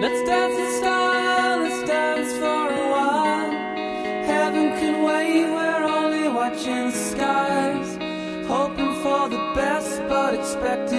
Let's dance in style, let's dance for a while. Heaven can wait, we're only watching the skies. Hoping for the best, but expecting